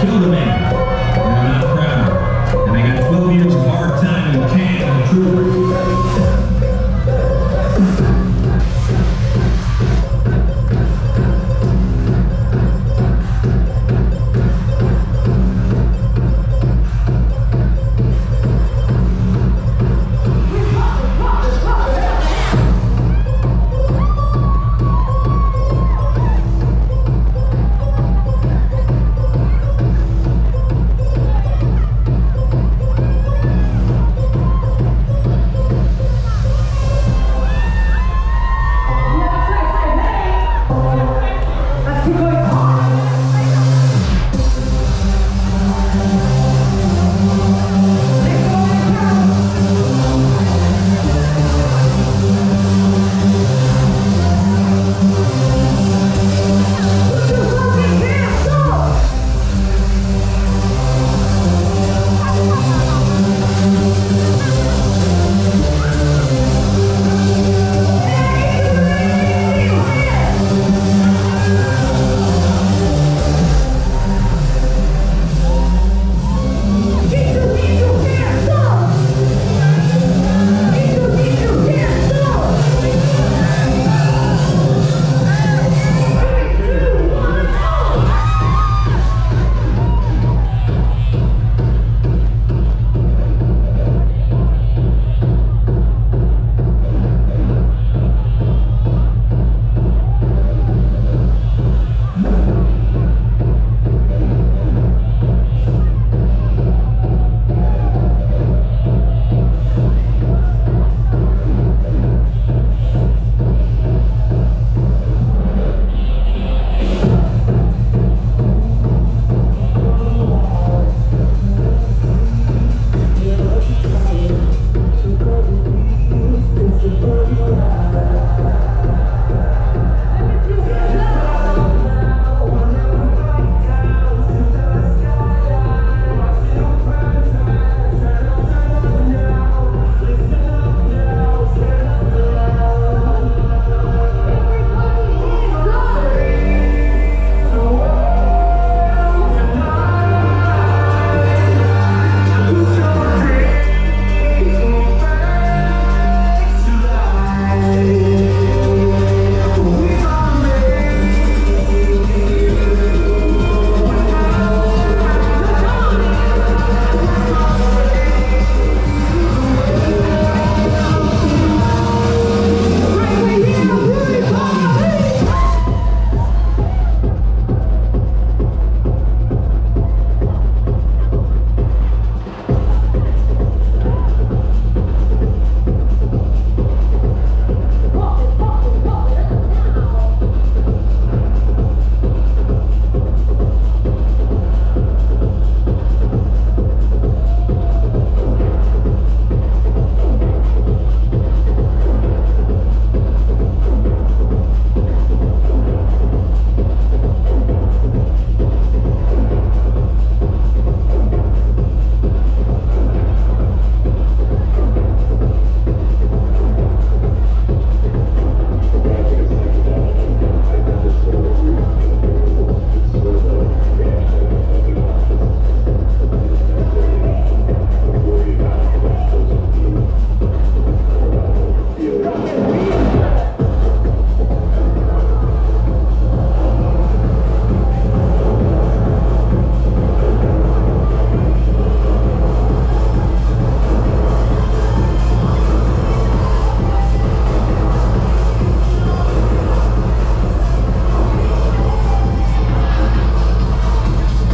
kill the man.